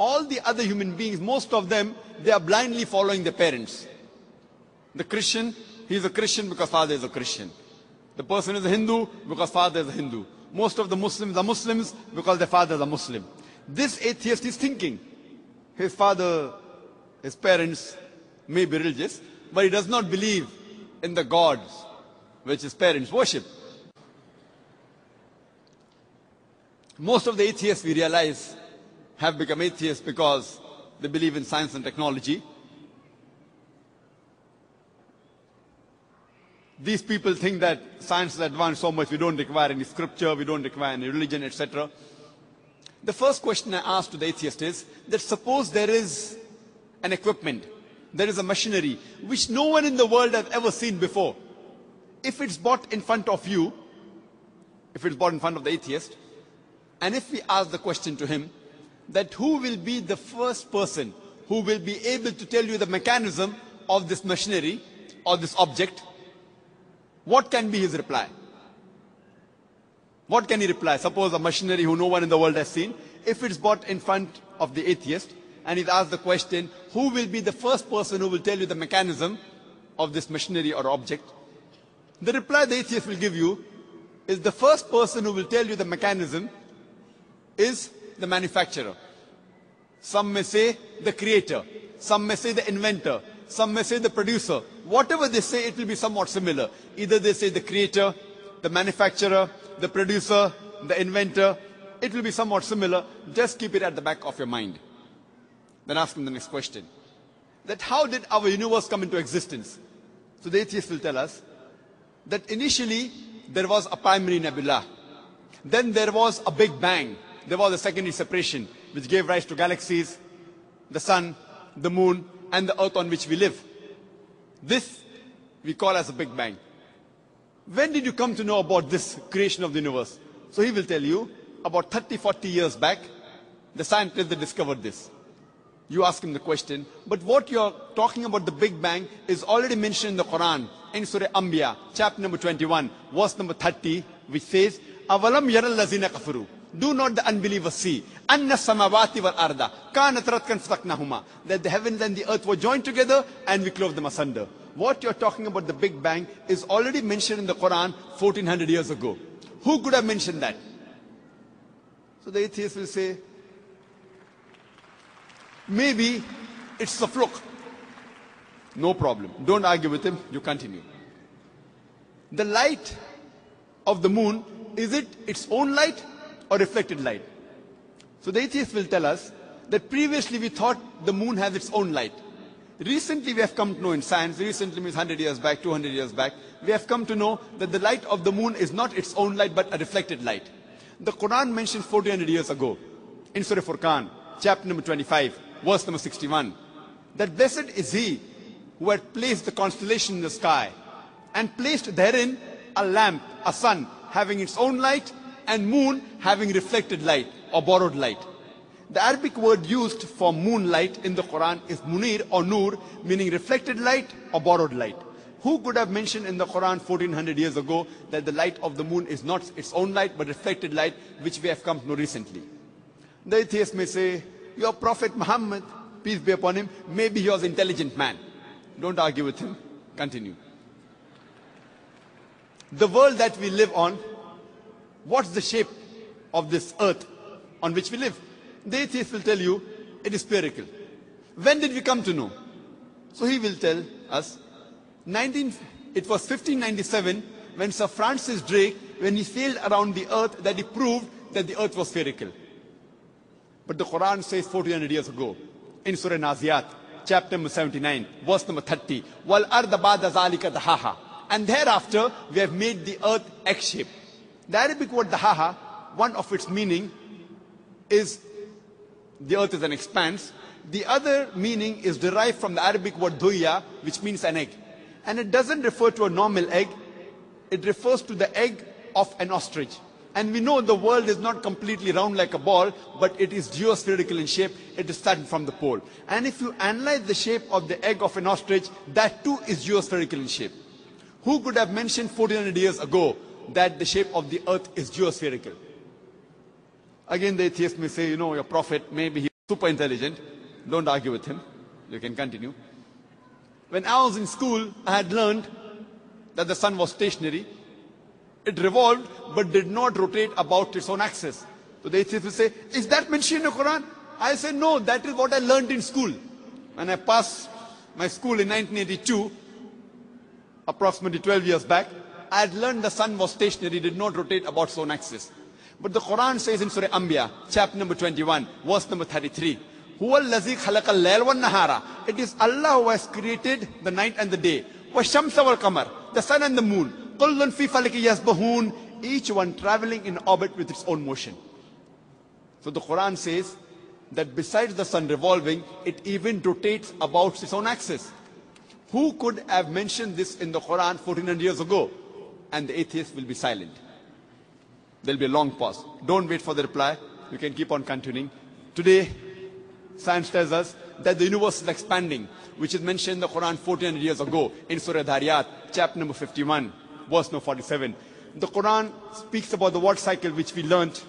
all the other human beings, most of them, they are blindly following their parents. The Christian, he is a Christian because father is a Christian. The person is a Hindu because father is a Hindu. Most of the Muslims are Muslims because their father is a Muslim. This atheist is thinking. His father, his parents may be religious, but he does not believe in the gods which his parents worship. Most of the atheists we realize have become atheists because they believe in science and technology. These people think that science has advanced so much we don't require any scripture, we don't require any religion, etc. The first question I ask to the atheist is that suppose there is an equipment, there is a machinery which no one in the world has ever seen before. If it's bought in front of you, if it's bought in front of the atheist, and if we ask the question to him, that who will be the first person who will be able to tell you the mechanism of this machinery or this object, what can be his reply? What can he reply? Suppose a machinery who no one in the world has seen, if it's brought in front of the atheist and he's asked the question, who will be the first person who will tell you the mechanism of this machinery or object? The reply the atheist will give you is the first person who will tell you the mechanism is the manufacturer. Some may say the creator. Some may say the inventor. Some may say the producer. Whatever they say, it will be somewhat similar. Either they say the creator, the manufacturer, the producer, the inventor. It will be somewhat similar. Just keep it at the back of your mind. Then ask them the next question. That how did our universe come into existence? So the atheist will tell us that initially there was a primary nebula. Then there was a big bang There was a secondary separation which gave rise to galaxies, the sun, the moon, and the earth on which we live. This we call as a big bang. When did you come to know about this creation of the universe? So he will tell you about 30, 40 years back, the scientists that discovered this. You ask him the question, but what you're talking about the Big Bang is already mentioned in the Quran, in Surah Anbiya, chapter number 21, verse number 30, which says, أَوَلَمْ يَرَ الَّذِينَ كَفَرُوا do not the unbelievers see. Anna samawati wal arda. Kanat ratkan fataknahuma. That the heavens and the earth were joined together and we clove them asunder. What you're talking about the Big Bang is already mentioned in the Quran 1400 years ago. Who could have mentioned that? So the atheist will say, maybe it's a fluke. No problem. Don't argue with him. You continue. The light of the moon, is it its own light or reflected light? So the atheist will tell us that previously we thought the moon has its own light. Recently we have come to know in science, recently means 100 years back, 200 years back, we have come to know that the light of the moon is not its own light but a reflected light. The Quran mentions 1400 years ago in Surah Furqan, chapter number 25, verse number 61, that blessed is he who had placed the constellation in the sky and placed therein a lamp, a sun, having its own light and moon having reflected light or borrowed light. The Arabic word used for moonlight in the Quran is munir or nur, meaning reflected light or borrowed light. Who could have mentioned in the Quran 1400 years ago that the light of the moon is not its own light but reflected light, which we have come to know recently? The atheist may say, Your Prophet Muhammad, peace be upon him, maybe he was intelligent man. Don't argue with him. Continue. The world that we live on, what's the shape of this earth on which we live? The atheist will tell you it is spherical. When did we come to know? So he will tell us 19, it was 1597 when Sir Francis Drake, when he sailed around the earth, that he proved that the earth was spherical. But the Quran says 1400 years ago in Surah Naziyat, chapter number 79, verse number 30, Wal arda ba'da zalika dahaha. And thereafter, we have made the earth egg-shaped. The Arabic word dahaha, one of its meaning is the earth is an expanse. The other meaning is derived from the Arabic word duya, which means an egg. And it doesn't refer to a normal egg. It refers to the egg of an ostrich. And we know the world is not completely round like a ball, but it is geospherical in shape. It is starting from the pole. And if you analyze the shape of the egg of an ostrich, that too is geospherical in shape. Who could have mentioned 1400 years ago that the shape of the earth is geospherical? Again, the atheist may say, you know, your prophet, maybe he's super intelligent. Don't argue with him. You can continue. When I was in school, I had learned that the sun was stationary. It revolved but did not rotate about its own axis. So the atheist will say, is that mentioned in the Quran? I say, no, that is what I learned in school. When I passed my school in 1982, approximately 12 years back, I had learned the sun was stationary, did not rotate about its own axis. But the Quran says in Surah Anbiya, chapter number 21, verse number 33, It is Allah who has created the night and the day. The sun and the moon. Each one traveling in orbit with its own motion. So the Quran says that besides the sun revolving, it even rotates about its own axis. Who could have mentioned this in the Quran 1400 years ago? And the atheist will be silent. There'll be a long pause. Don't wait for the reply. You can keep on continuing. Today, science tells us that the universe is expanding, which is mentioned in the Quran 1400 years ago in Surah Dhariyat, chapter number 51, verse number 47. The Quran speaks about the water cycle which we learned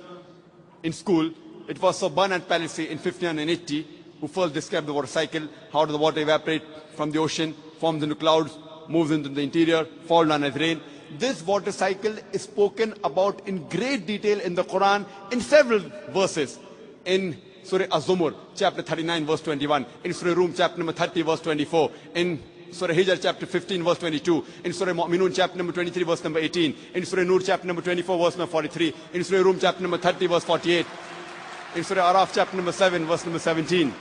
in school it was Sir Bernard Palissy in 1580 who first described the water cycle, how does the water evaporate from the ocean, forms into clouds, moves into the interior, falls down as rain. This water cycle is spoken about in great detail in the Quran in several verses. In Surah Az-Zumar, chapter 39, verse 21. In Surah Rum, chapter number 30, verse 24. In Surah Hijr, chapter 15, verse 22. In Surah Mu'minun, chapter number 23, verse number 18. In Surah Nur, chapter number 24, verse number 43. In Surah Rum, chapter number 30, verse 48 in Surah Araf chapter number 7 verse number 17.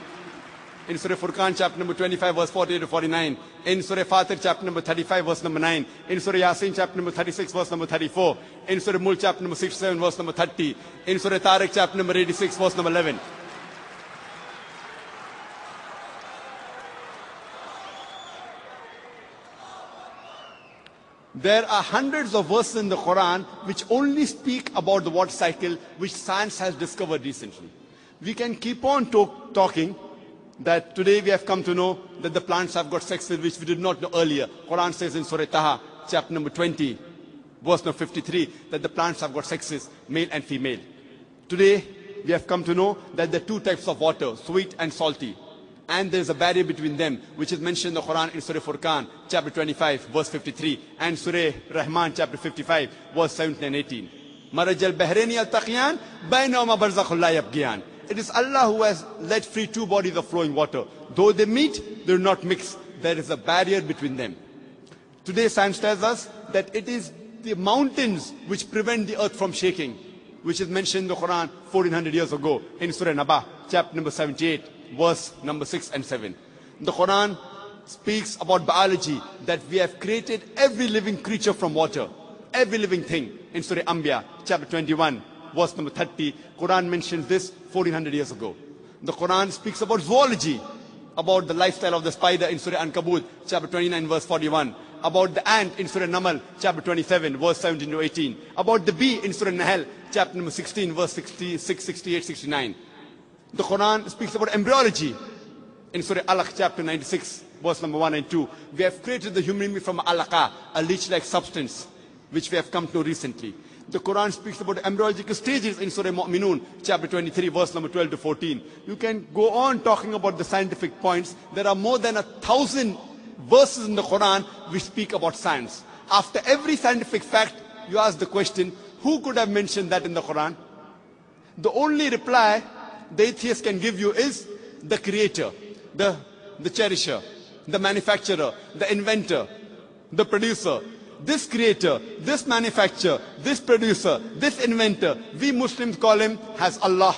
In Surah Furqan chapter number 25 verse 48 to 49. In Surah Fatir chapter number 35 verse number 9. In Surah Yasin chapter number 36 verse number 34. In Surah Mulk chapter number 67 verse number 30. In Surah Tariq chapter number 86 verse number 11. There are hundreds of verses in the Quran which only speak about the water cycle which science has discovered recently. We can keep on talk, talking that today we have come to know that the plants have got sexes which we did not know earlier. Quran says in Surah Taha, chapter number 20, verse number 53, that the plants have got sexes, male and female. Today we have come to know that there are two types of water, sweet and salty and there is a barrier between them, which is mentioned in the Quran in Surah Furqan, chapter 25, verse 53, and Surah Rahman, chapter 55, verse 17 and 18. Maraj al-Bahraini al-Taqiyan, bainahuma barzakhul la yabghiyan. It is Allah who has let free two bodies of flowing water. Though they meet, they do not mix. There is a barrier between them. Today science tells us that it is the mountains which prevent the earth from shaking, which is mentioned in the Quran 1400 years ago in Surah Naba, chapter number 78 verse number 6 and 7. The Quran speaks about biology, that we have created every living creature from water, every living thing. In Surah Anbiya, chapter 21, verse number 30, Quran mentions this 1400 years ago. The Quran speaks about zoology, about the lifestyle of the spider in Surah Ankabut, chapter 29, verse 41. About the ant in Surah Namal, chapter 27, verse 17 to 18. About the bee in Surah Nahl, chapter number 16, verse 66, 68, 69. The Quran speaks about embryology in Surah Alaq chapter 96 verse number 1 and 2. We have created the human being from alaqa, a leech-like substance, which we have come to recently. The Quran speaks about embryological stages in Surah Mu'minun, chapter 23, verse number 12 to 14. You can go on talking about the scientific points. There are more than a thousand verses in the Quran which speak about science. After every scientific fact, you ask the question, who could have mentioned that in the Quran? The only reply the atheist can give you is the creator, the, the cherisher, the manufacturer, the inventor, the producer. This creator, this manufacturer, this producer, this inventor, we Muslims call him as Allah